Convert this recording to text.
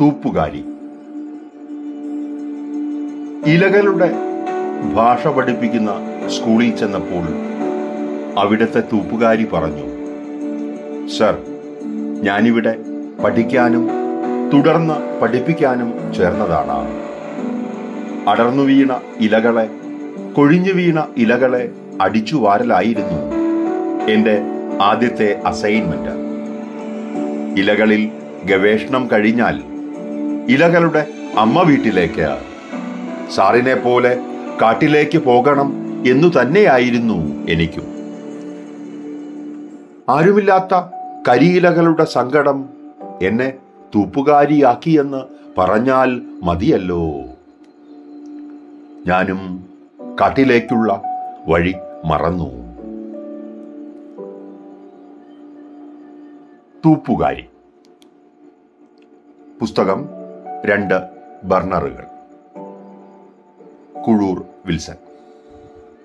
തൂപ്പുകാരി. ഇലകളുടെ ഭാഷ പഠിപ്പിക്കുന്ന സ്കൂളിൽ ചെന്നപ്പോൾ അവിടുത്തെ തൂപ്പുകാരി പറഞ്ഞു സർ ഞാനിവിടെ പഠിക്കാനും തുടർന്ന് പഠിപ്പിക്കാനും ചേർന്നതാണ്. അടർന്നു വീണ ഇലകളെ കൊഴിഞ്ഞു വീണ ഇലകളെ അടിച്ചു വാരലായിരുന്നു എന്റെ ആദ്യത്തെ അസൈൻമെന്റ്. ഇലകളിൽ ഗവേഷണം കഴിഞ്ഞാൽ ഇലകളുടെ അമ്മ വീട്ടിലേക്ക്. സാറിനെ പോലെ കാട്ടിലേക്ക് പോകണം എന്നു തന്നെയായിരുന്നു എനിക്കും. ആരുമില്ലാത്ത കരിയിലകളുടെ സങ്കടം എന്നെ തൂപ്പുകാരിയാക്കിയെന്ന് പറഞ്ഞാൽ മതിയല്ലോ. ഞാനും കാട്ടിലേക്കുള്ള വഴി മറന്നു. തൂപ്പുകാരി. പുസ്തകം രണ്ട് ബർണറുകൾ. കുഴൂർ വിൽസൺ.